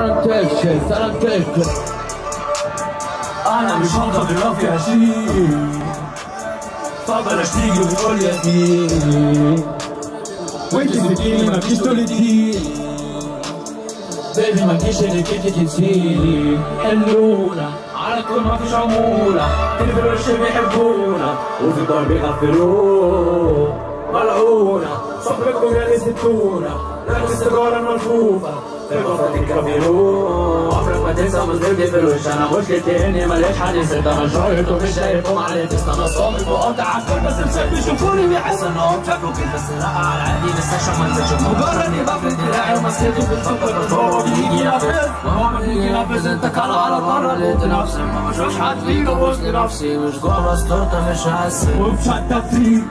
ترنتيشن ترنتيشن أنا مش هنطق اللي فيها شيء تفضل اشتيجي وتقول يا دين وانت تديني ما فيش تولدي بيبي ما تجيش انك انت تنسيني حلونا على كل ما فيش عمولة تلفل وش بيحبونا وفي الدار بيغفلونا ملعونة صاحبكم يا ستونا لابس السيجارة الملفوفة في الغرفة تكفلونا عمرك ما تنسى مصدرتي في الوش أنا مشكلتي اني ماليش حد يسد أنا شايط ومش شايفهم علي تستنى صامت وقاطع عالكل بس مسك بيشوفوني بيحس انهم شافوا كيف بس لا على عادي لسه ما مجرد اني بفرد دراعي ومسكتي بتفكر بس هو بيجي ينفذ وهو بيجي ينفذ انت كان على بره لقيت نفسي ما بشوفش حد وسط نفسي مش جوه بس تورته مش هسي وبشتت فيك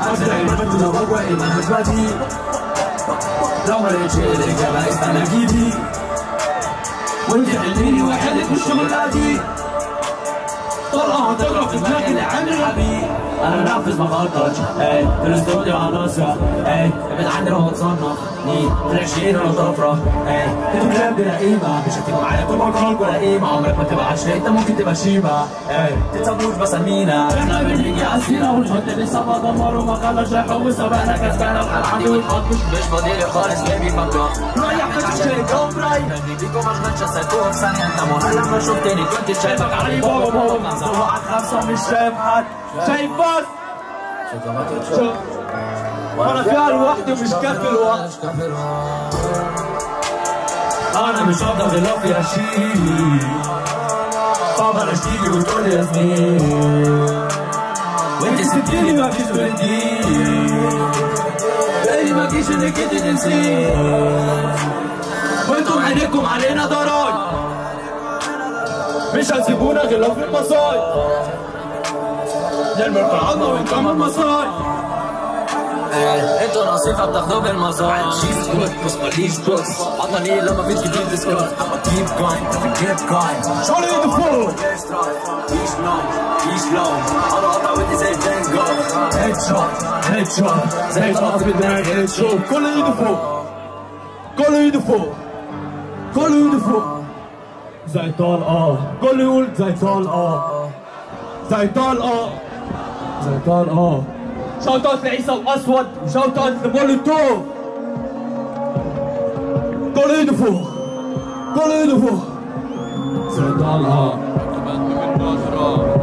أزرق البلد لو هو إيمان ما لقيتش الإجابة استنى جيبي. وانت حلميني وحدك مش شغلاتي طلعها تقرا في دماغي لعمري حبيب أنا نافذ ما غلطتش اي في الاستوديو على نصرة اي ابعد عني لو هتصنف في العشرين أنا طفرة اي أنتوا كلاب بلا قيمة مش هتيجوا معايا كل مرة ولا قيمة عمرك ما تبقى عشرة انت ممكن تبقى شيبة اي تتسابوش بسمينا إحنا بنيجي عسيرة ونحط لسه ما دمر وما خلاش رايحة وسبقنا كسبانة وحال عندي وتحط مش فاضيلي خالص بيبي فكر رايح بيكم ما اشغلش سايكوه في ثانية انت شفتني كنت شايفك علي بابا بابا مش كافي الوقت أنا مش لو فيها شيء طبعا اشتيجي وتقول لي يا زميل وانت سبتيني ما فيش بنتي بالي ما فيش انك انت تنسي وأنتم عينيكم علينا ضراي. مش هتسيبونا غير لو في المصايب. نرمي العظمة ونكمل مصايب أنتوا نصيفة بتاخدوه بالمصايب. شيز جود بس ماليش بص عطني لما فيش جديد I'ma keep going keep going شغلي the full مفيش نوم مفيش لوم شوت هيد شوت زي طلعت بدماغ هيد شوت كل ايده فوق كل ايده فوق كل ايده فوق زي طلقة كل يقول زي طلقة زي طلقة زي طلقة shout out لعيسى الاسود و shout out كل ايده كل ايده زي طلقة طلقة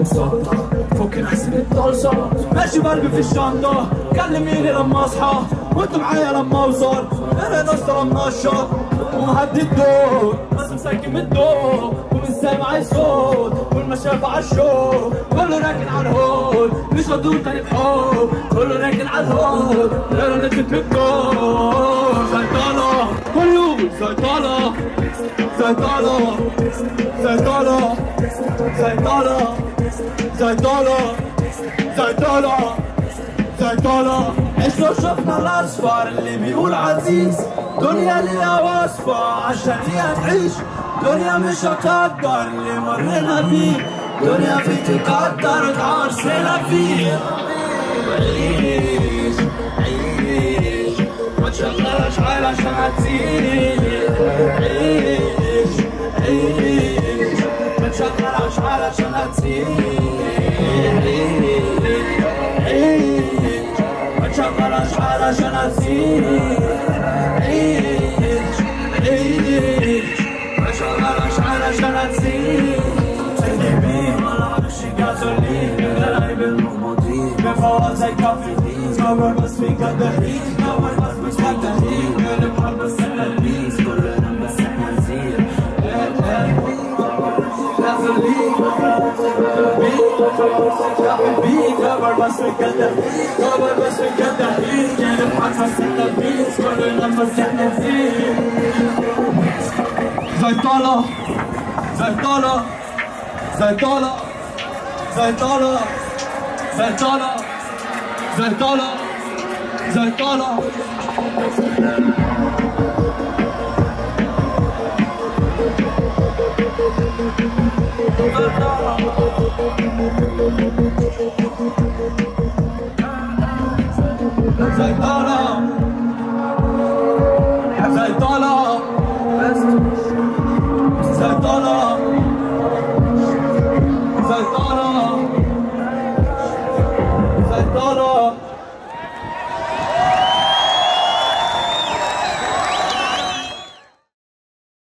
مسطح فك احسب الطلسة ماشي بقلبي في الشنطة كلميني لما اصحى وانت معايا لما اوصل أنا نص لما اشرب ومهدي الدور بس مساكن الدور ومن سامع الصوت والمشافة على الشوق كله راكن على الهول مش هدور تاني بحب كله راكن على الهول أنا نكت بالدور سيطرة كل يوم سيطرة سيطرة سيطرة سيطرة سيطرة سيطرة إيش لو شفنا الاصفر اللي بيقول عزيز. دنيا ليها وصفة عشان فيها نعيش دنيا مش هتقدر اللي مرينا دنيا فيه. عيش عيش. ما تشغلش حالك عشان عيش عيش. ما تشغلش تشغلش حالك عشان هتزيد عيش عيش ما تشغلش حالك عشان هتزيد تجيبين ما نعرفش جازولين غلايب المغمضين بفوات زي كافيين كبر بس في كدهين كبر بس مش كدهين نبحر بس إحنا البيس كلنا بس إحنا نزيد غازولين بي كبر بس في كدهين كبر بس في كدهين 在打了，在打了，在打了，在打了，在打了，在打了，在打了，在打了。